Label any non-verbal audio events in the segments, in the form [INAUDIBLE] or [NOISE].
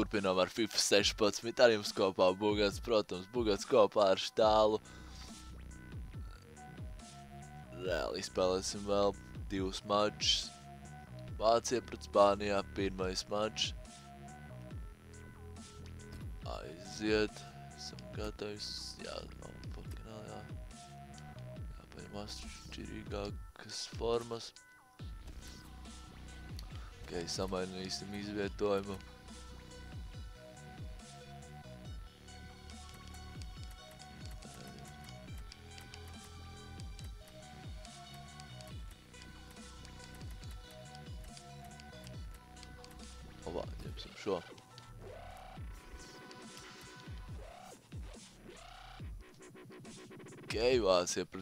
turpinām ar FIFA 16. Ar jums kopā Bugats, protams, Bugats kopā ar štālu. Reāli spēlēsim vēl divus mačus. Vācija pret Spānijā, pirmais mačs. Aiziet. Esam gatavi. Jā, nav pakanā, jā. Jāpaņem atšķirīgākas formas. Ok, samainīsim izvietojumu.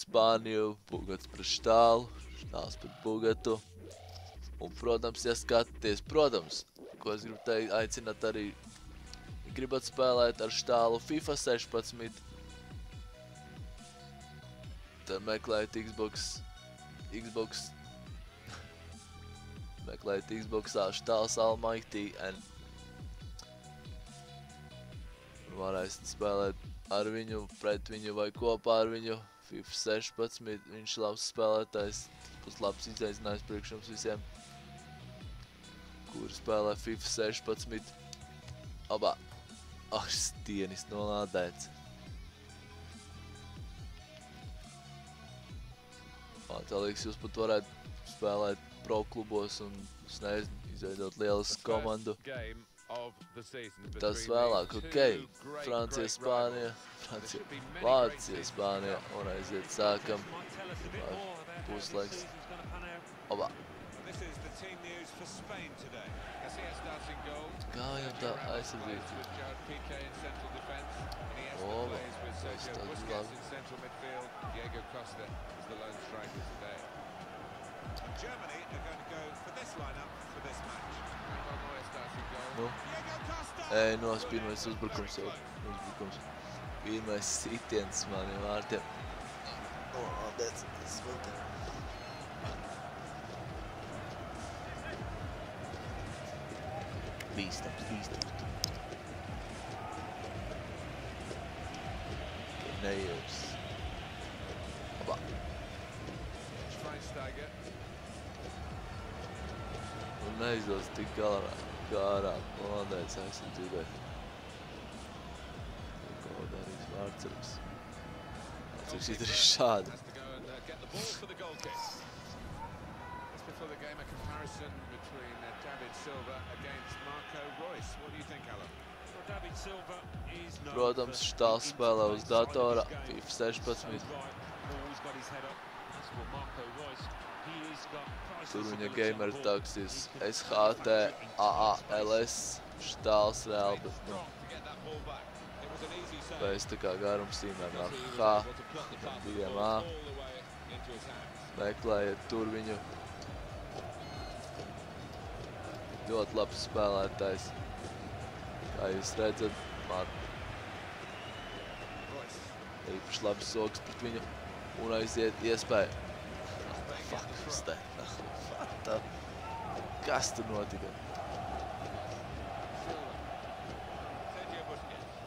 Spāniju, Bugats pret Štālu, Štāls pret Bugatu. Un, protams, ja skatāties, protams, ko es gribu teikt, aicināt arī, gribat spēlēt ar Štālu FIFA 16, tad meklējiet Xbox, Xbox [LAUGHS] meklējiet Xboxā Štāls Almighty and varēsiet spēlēt ar viņu, pret viņu vai kopā ar viņu FIFA 16, viņš labs spēlētājs, būs labs izaicinājums priekš jums visiem, kuri spēlē FIFA 16. Abā, ah, stienis nolādēts. Liekas, jūs pat varētu spēlēt pro klubos un, es nezinu, izveidot lielisku komandu. Tas vēlāk, ok, Francija, Spānija, Francija, Vācija, Spānija, un aiziet sākam. Puslaiks. Obā. Kā jau tā aizsardzība? Obā, tas tāds labi. Germany are going to go for this lineup for this match. Nu, ej, nos, pirmais uzbrukums jau, uzbrukums. Pirmais sitiens maniem vārtiem. Nolādēts, tas svilti. Bīstams, bīstams. Neies. Un neizdos tik galā, gārā, nolādēts aizsardzībai. Ko darīs vārdsargs? Vārdsargs izdarīs šādu. Just before the game, a comparison between uh, David Silva against Marco Royce. What do you think, Alan? Protams, for štāls spēlē uz datora. FIFA 16. Always got his head up. As for Marco Royce, he has got priceless Tur viņa ability gamer on ball. taksis He can SHT AALS štāls reāli, bet nu, pēc tā kā garums tīmēm ar H, diviem A, meklējiet tur viņu. Ļoti labs spēlētājs. Kā jūs redzat, man īpaši labs soks pret viņu un aiziet iespēja. Fuck, kas te? What the? Kas tur notika? Silva. Sergio Busquets.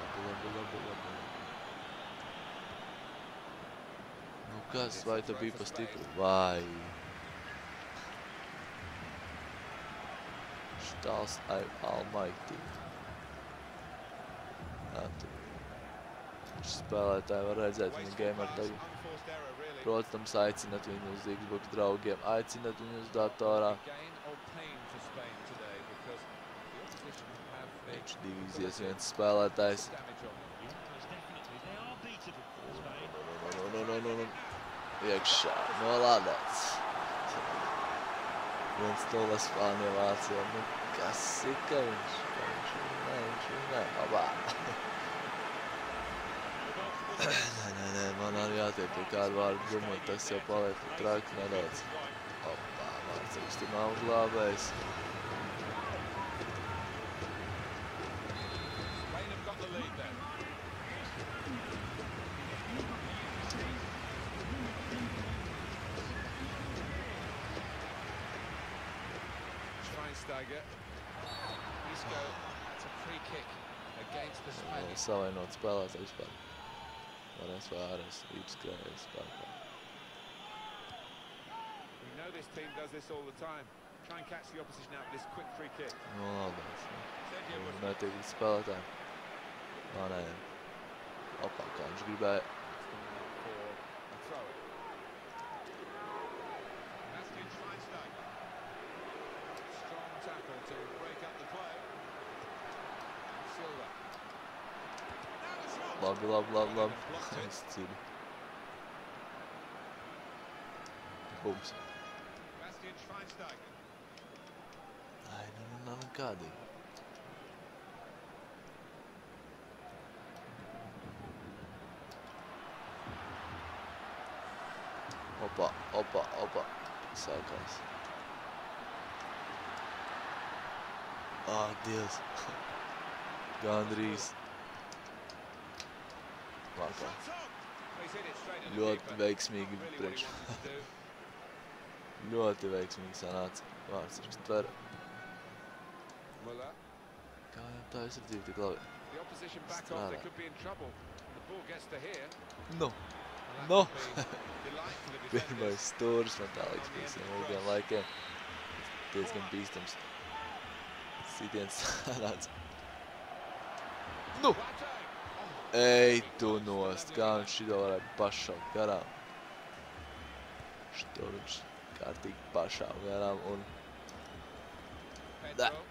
Labi, labi, labi, labi. Nu kas, vai tā bija pa stipru? Vai? Štāls ar Almighty. Jā, tur. Spēlētāji var redzēt viņa gamer tagad. Protams, aicinat viņu uz Xbox draugiem, aicinat viņu uz datorā. Viņš divīzijas viens spēlētājs. nu, nu, nu, nu. Iekšā, nolādēts. Viens nulle Spānija Vācijā. Nu, kas ir, ka viņš? Ka viņš vinnē, viņš vinnē. Labā. Nē, nē, nē, man arī jātiek pie kādu vārdu domāt, tas jau paliek traki nedaudz. Opā, Vācijas tur nav glābējs. Spain have got Back. We know this team does this all the time. Try and catch the opposition out with this quick free kick. Ronaldo. United spell time. Mane. Hoppa kanskje gruber. Labi, labi, labi, labi. Es cīnu. Bums. Ai, nu, nu, nav nekādīgi. Opa, opa, opa. Sākās. Ak, Dievs. [LAUGHS] Gandrīz. Vakar. Shots on. Well, he's hit it straight at the Ļoti veiksmīgi priekš. Ļoti veiksmīgi sanāca. Vārds tver. Muller. Kā jau tā aizsardzība tik labi. Here. Nu, [LAUGHS] the pirmais stūris man tā liekas pēc ilgiem laikiem. Diezgan bīstams. Sitiens [LAUGHS] sanāca. Nu! Ej, tu nost! Kā viņš šito varētu pašaut garām? Šito viņš kārtīgi pašāv garām un Pedro.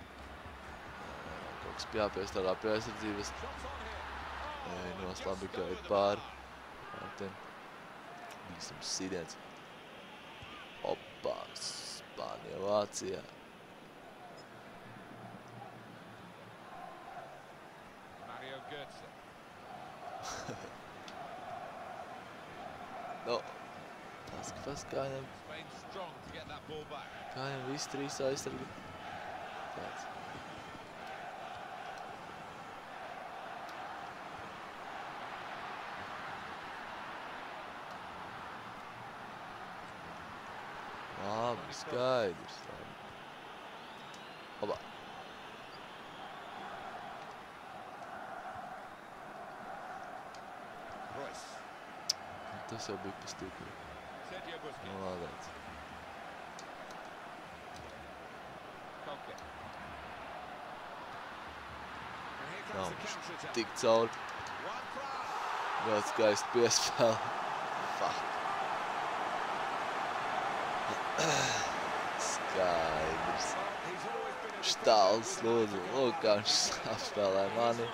kaut kas jāpiestrādā pie aizsardzības. Shots on here. Ej, nost labi, ka ir pāri. bar. Mārtiņ. Bīstams sitiens. Opā, Spānija, Vācijā. Mario Götze. [LAUGHS] Nu, tas, kas kā viņam, Spain strong to get that ball back. kā viņam visi trīs aizsargi. Tāds. Labi, skaidrs. Labi. Oba. Royce. Nu, Tas jau bija pa stipri. Sergio Busquets. Malādēts. Koke. And here Nav tik cauri. Ļoti skaisti piespēle. Fuck. Skaidrs. Štāls, lūdzu, lūk, kā viņš apspēlē mani.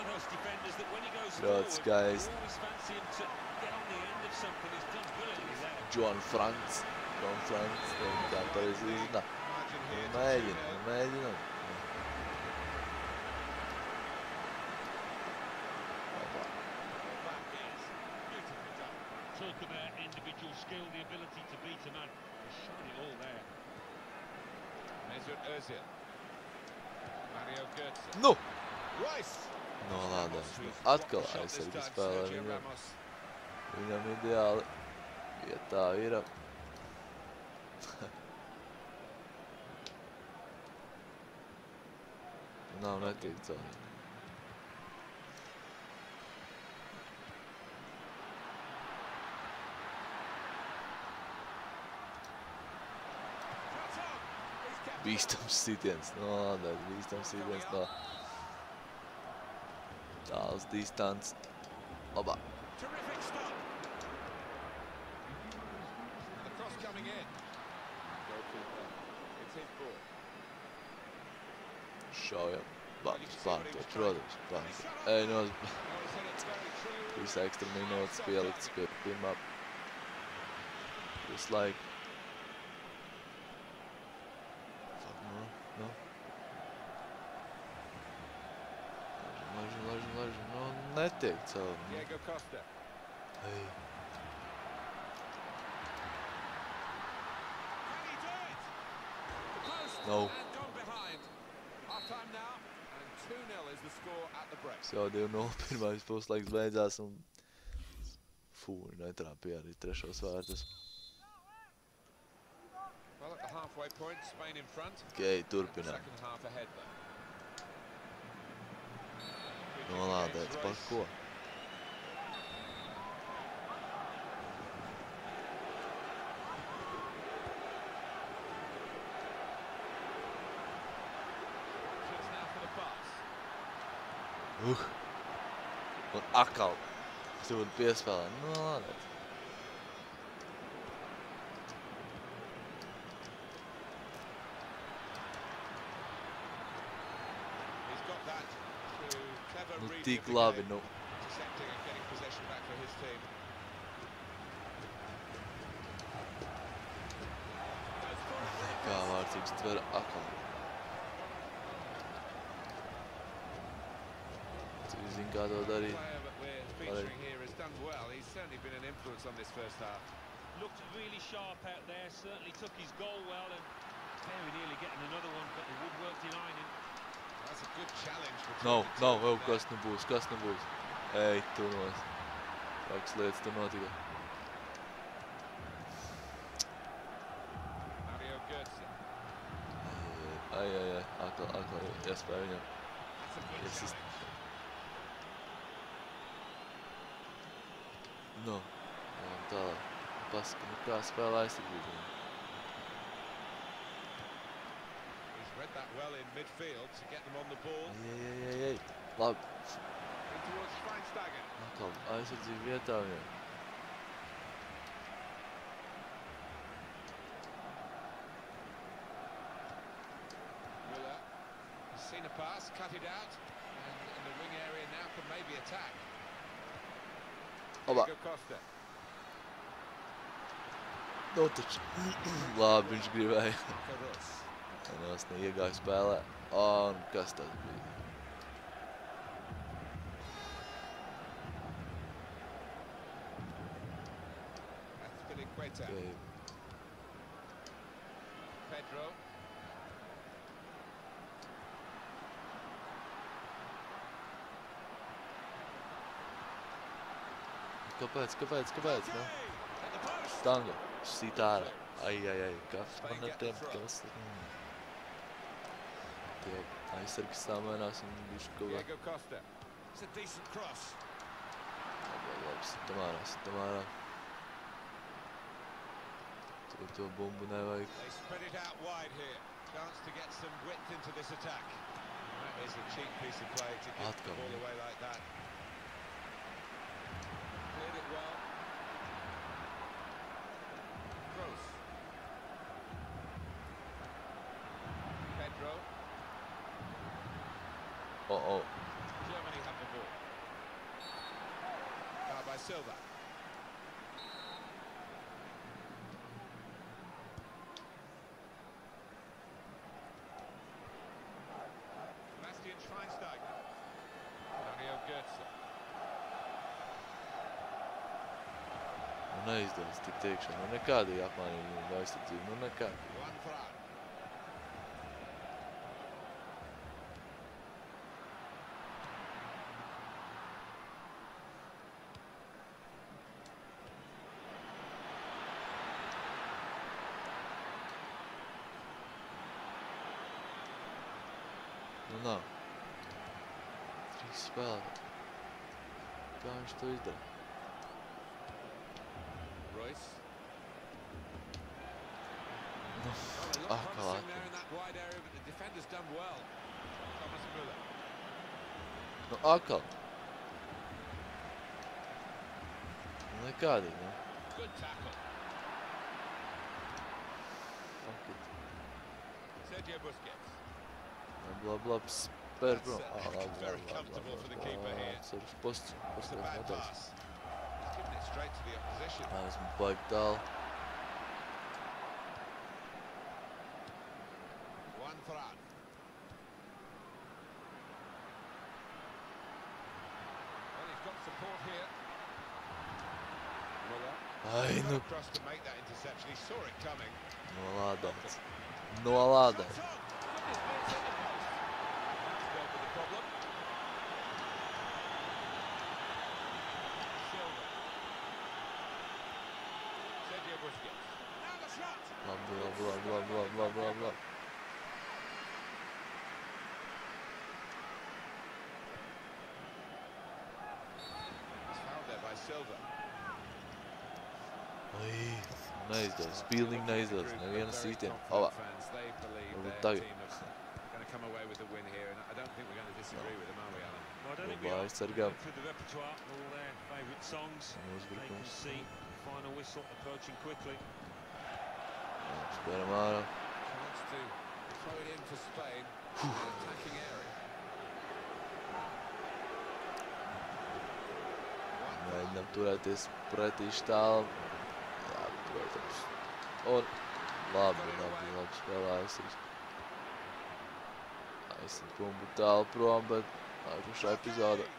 Ļoti skaisti. You always fancy him to get on the end of something. He's done brilliantly there. John Franks. John Franks. Tev kā pareizi izrunā. Margin Nu, here to Mēģina, 2-0. nu, mēģina. Opa. That is beautifully done. Talk about individual skill, the ability to beat a man. He's shown it all there. Mesut Ozil. Mario Götze. Nu! Royce. Nolādēs. Ramos Nu, who's blocked viņam. Ideāli. Ja tā ir. Nav caur. Shots on. He's kept it. Bīstams sitiens. Bīstams sitiens no tāls distants. Labā. Terrific stop. And the cross coming in. Goalkeeper. It's his ball. Šaujam. Labi, pārtot, protams, pārtot. Ej, no, Oh, he's hit it very true. [LAUGHS] visu ekstra minūtes pielikts pie pirmā. Visu laiku. Fuck, no, no. Laži, laži, laži, no, netiek caur. nu. Diego Costa. Ej, No. Jau 2-0 pirmais puslaiks beidzās un fū, netrāpīja arī trešos vārtus. Well, at the halfway point, Spain in front. Okei, and the turpinām. Second half ahead, though. Nolādēts par ko? Uh. Un atkal. Sūdi piespēlē. Nolādēts. Nu tik labi, nu. Intercepting and getting possession here has done well. He's certainly been an influence on this first half. Looked really sharp out there, certainly took his goal well and very nearly getting another one, but the woodwork denying him. That's a good challenge for Nav, Turkey nav, to vēl there. kas nu būs, kas nu būs. Ej, tu nos. Kāds lietas tur notika. Mario Götze. Ai, ai, ai, atkal, atkal iespēja viņam. That's a good Yes, it's- challenge. Nu, ejam tālāk. Pasaka, nu kā spēlē aizsardzību. He's read that well in midfield to get them on the ball. Ai, ai, ai, ai, ai. Labi, In towards Schweinsteiger. atkal aizsardzību vietā viņam. Müller. He's seen a pass, cut it out. And in the wing area now can maybe attack. Oba, Diego Costa. nu taču. Labi, viņš gribēja. Marco Reus. Nās neiegāja spēlē. Ā, un kas tas bija? That's Piliqueta. Okay. Kāpēc, kāpēc, kāpēc? Nu? Stanga, sit ārā. Ai, ai, ai, kas man ar tiem, kas? Mm. Tie aizsargi samainās un viņš kaut kā... Labi, labi, sitam ārā, sitam ārā. Tur to bumbu nevajag. They Oh, oh. Germany have the ball. Now by Silva. Bastian Schweinsteiger. Mario Götze. Nu neizdodas tik tiekšana. Nu nekādīgi apmainīgi aizsardzību. Nu nekādīgi. Juan Fran. Nu nav. Trīs spēlē. Kā viņš to izdara? Royce. Nu, Oh, a lot ah, of kā promising there ātri. in that wide area, but the [LAUGHS] defender's done well. Thomas Müller. Nu atkal. Nu nekādīgi, nu. Good tackle. Fuck it. Sergio Busquets. Labi, labi, labi. Prom. uh, Ā, labi, labi, very labi, comfortable labi, for the labi, keeper here. a Posts bad motors. pass. He's given it straight to the opposition. Esmu baigi tālu. Juan Fran. Well, he's got support here. Ai, nu. Across to make that interception. He saw it coming. Nolādēts. Nolādēts. Shot on. love, love, love, love, love. najzdas, Billing najzdas, neviena sītiena. Alā, varbūt tagad. Labā aizsargā. Uzbrukums. Final whistle approaching quickly. Mēģinām turēties pretī štālam. Jā, protams. Un labi, labi, labi spēlējas. Aizsit bumbu tālu prom, bet nākušā epizode.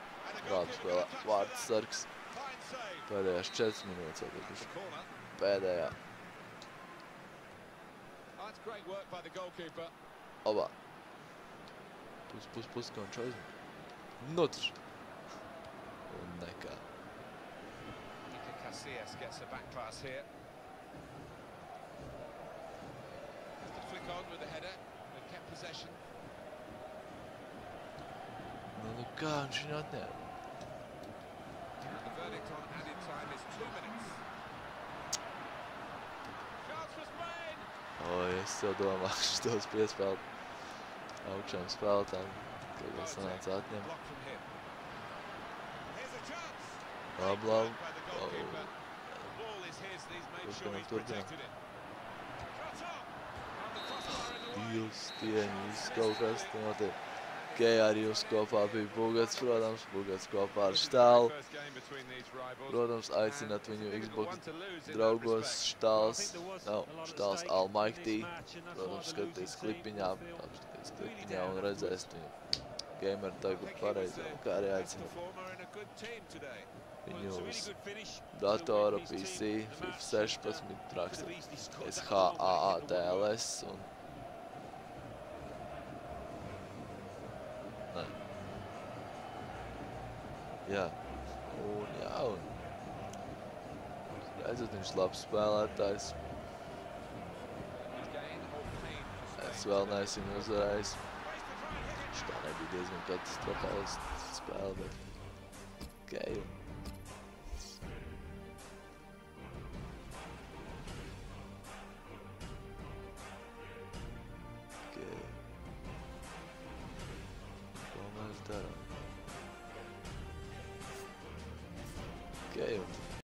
Labi spēlē. Vārds sargs. Pēdējās 4 minūtes atlikuši. Corner. Pēdējā. Oh, it's great work by the goalkeeper. Oba. Pus, pus, pus, kā viņš aizmet. Nu taču. Un nekā. Iker Casillas gets a back pass here. Has to flick on with the header. They've kept possession. Nu, nu kā viņš viņu atņēma? And the verdict on added time is two minutes. O, es jau domāju, šitos piespēlēt augšām spēlētājiem. Tagad sanāca atņemt. Labi, labi. Turpinam, turpinam. Pils, tieņi, viss kaut kas te notiek. Kei arī uz kopā bija Bugats, protams, Bugats kopā ar Štālu. Protams, aicināt viņu Xbox draugos. Štāls, nav, at Štāls Almighty. Protams, skatīs klipiņā, apskatīs klipiņā un redzēs viņu. Gamer tagad pareizi, kā arī best aicina performer in a good team today. Well, viņu it's a really uz good finish. datora, He's the PC, weakest team in the FIFA match, 16, and, uh, could raksta have easily scored that SHAA goal, but he hit the woodwork. TLS un... Nē. Jā. Un jā, un... Redzat, viņš labs spēlētājs. Es vēl neesmu uzvarējis. Waits to try and hit it. Viņš tā nebija diezgan katastrofāls spēle, bet... Okay. Okay.